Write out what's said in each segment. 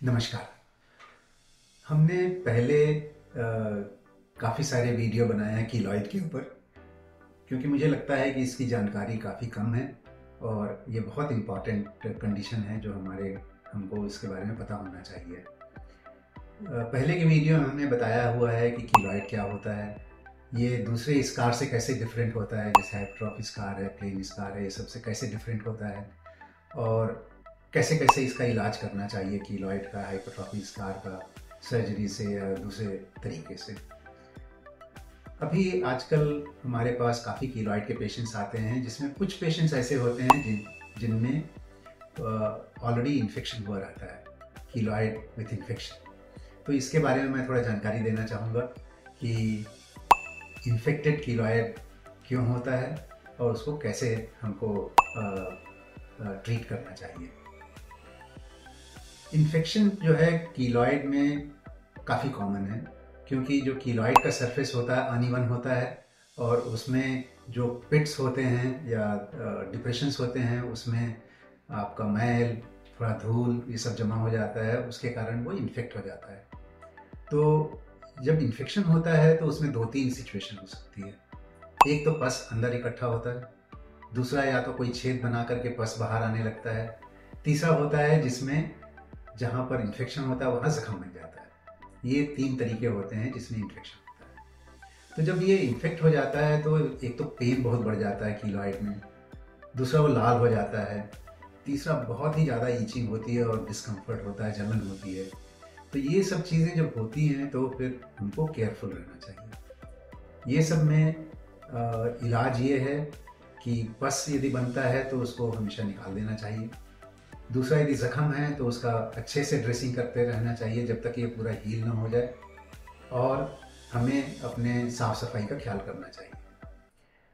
नमस्कार। हमने पहले काफ़ी सारे वीडियो बनाए हैं कीलॉइड के ऊपर, क्योंकि मुझे लगता है कि इसकी जानकारी काफ़ी कम है और ये बहुत इंपॉर्टेंट कंडीशन है जो हमारे, हमको इसके बारे में पता होना चाहिए। पहले के वीडियो में हमने बताया हुआ है कि कीलॉइड क्या होता है। ये दूसरे स्कार से कैसे डिफरेंट होता है, जैसे हाइट्रॉफ स्कार है प्लेन स्कार है, ये सबसे कैसे डिफरेंट होता है। और कैसे कैसे इसका इलाज करना चाहिए कीलॉइड का, हाइपोट्रॉफी स्कार का, सर्जरी से या दूसरे तरीके से? अभी आजकल हमारे पास काफ़ी कीलॉइड के पेशेंट्स आते हैं, जिसमें कुछ पेशेंट्स ऐसे होते हैं जिन, जिनमें ऑलरेडी इन्फेक्शन हुआ रहता है कीलॉइड विथ इन्फेक्शन तो इसके बारे में मैं थोड़ा जानकारी देना चाहूँगा कि इन्फेक्टेड कीलॉइड क्यों होता है और उसको कैसे हमको ट्रीट करना चाहिए। इन्फेक्शन जो है कीलॉइड में काफ़ी कॉमन है, क्योंकि जो कीलॉइड का सरफेस होता है अनइवन होता है, और उसमें जो पिट्स होते हैं या डिप्रेशंस होते हैं, उसमें आपका मैल, थोड़ा धूल, ये सब जमा हो जाता है, उसके कारण वो इन्फेक्ट हो जाता है। तो जब इन्फेक्शन होता है तो उसमें दो तीन सिचुएशन हो सकती है। एक तो पस अंदर इकट्ठा होता है, दूसरा या तो कोई छेद बना करके पस बाहर आने लगता है। तीसरा होता है जिसमें जहाँ पर इन्फेक्शन होता है वहाँ जख्म बन जाता है। ये तीन तरीके होते हैं जिसमें इन्फेक्शन होता है। तो जब ये इन्फेक्ट हो जाता है तो एक तो पेन बहुत बढ़ जाता है कीलॉइड में दूसरा वो लाल हो जाता है तीसरा बहुत ही ज़्यादा ईचिंग होती है और डिस्कम्फर्ट होता है जलन होती है। तो ये सब चीज़ें जब होती हैं तो फिर हमको केयरफुल रहना चाहिए। ये सब में आ, इलाज ये है कि पस यदि बनता है तो उसको हमेशा निकाल देना चाहिए। दूसरा यदि ज़ख्म है तो उसका अच्छे से ड्रेसिंग करते रहना चाहिए जब तक ये पूरा हील ना हो जाए। और हमें अपने साफ़ सफ़ाई का ख्याल करना चाहिए।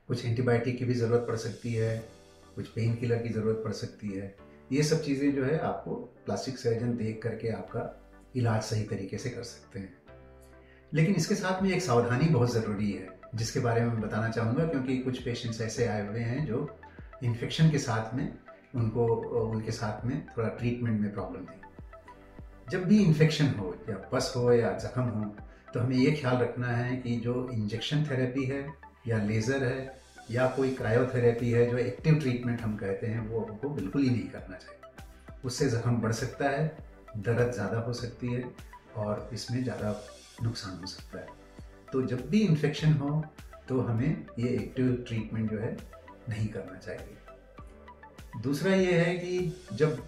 कुछ एंटीबायोटिक की भी ज़रूरत पड़ सकती है, कुछ पेन किलर की ज़रूरत पड़ सकती है। ये सब चीज़ें जो है आपको प्लास्टिक सर्जन देख करके आपका इलाज सही तरीके से कर सकते हैं। लेकिन इसके साथ में एक सावधानी बहुत ज़रूरी है, जिसके बारे में बताना चाहूँगा, क्योंकि कुछ पेशेंट्स ऐसे आए हुए हैं जो इन्फेक्शन के साथ में उनको उनके साथ में थोड़ा ट्रीटमेंट में प्रॉब्लम थी। जब भी इन्फेक्शन हो, या पस हो, या जख्म हो तो हमें ये ख्याल रखना है कि जो इंजेक्शन थेरेपी है, या लेज़र है, या कोई क्रायोथेरेपी है, जो एक्टिव ट्रीटमेंट हम कहते हैं, वो हमको बिल्कुल ही नहीं करना चाहिए। उससे ज़ख्म बढ़ सकता है, दर्द ज़्यादा हो सकती है, और इसमें ज़्यादा नुकसान हो सकता है। तो जब भी इन्फेक्शन हो तो हमें ये एक्टिव ट्रीटमेंट जो है, नहीं करना चाहिए। दूसरा ये है कि जब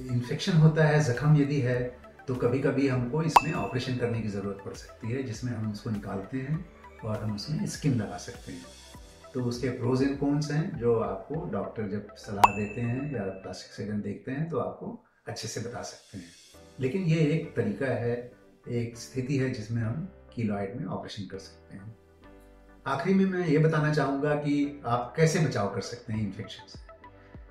इन्फेक्शन होता है, ज़ख़म यदि है तो कभी कभी हमको इसमें ऑपरेशन करने की ज़रूरत पड़ सकती है, जिसमें हम उसको निकालते हैं और हम उसमें स्किन लगा सकते हैं। तो उसके प्रोज एंड कॉन्स हैं, जो आपको डॉक्टर जब सलाह देते हैं या प्लास्टिक सर्जन देखते हैं तो आपको अच्छे से बता सकते हैं। लेकिन ये एक तरीका है, एक स्थिति है जिसमें हम कीलॉइड में ऑपरेशन कर सकते हैं। आखिरी में मैं ये बताना चाहूँगा कि आप कैसे बचाव कर सकते हैं इन्फेक्शन से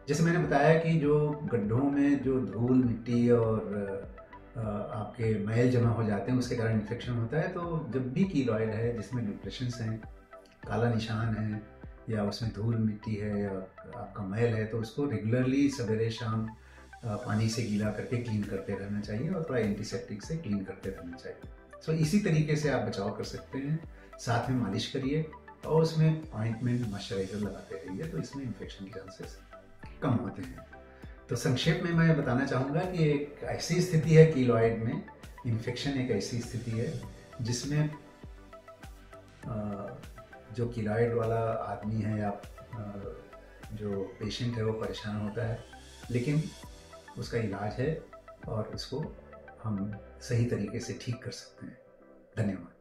जैसे मैंने बताया कि जो गड्ढों में जो धूल, मिट्टी और आपके मैल जमा हो जाते हैं, उसके कारण इन्फेक्शन होता है तो जब भी कीलॉइड है, जिसमें डिप्रेशन हैं, काला निशान है, या उसमें धूल, मिट्टी है, या आपका मैल है तो उसको रेगुलरली सवेरे शाम पानी से गीला करके क्लीन करते रहना चाहिए और थोड़ा एंटीसेप्टिक से क्लीन करते रहना चाहिए। सो इसी तरीके से आप बचाव कर सकते हैं। साथ में मालिश करिए और उसमें ऑइंटमेंट मॉइस्चराइजर लगाते रहिए तो इसमें इन्फेक्शन के चांसेस कम होते हैं। तो संक्षेप में मैं बताना चाहूँगा कि एक ऐसी स्थिति है कीलॉइड में इन्फेक्शन एक ऐसी स्थिति है, जिसमें जो कीलॉइड वाला आदमी है या जो पेशेंट है वो परेशान होता है, लेकिन उसका इलाज है और इसको हम सही तरीके से ठीक कर सकते हैं। धन्यवाद।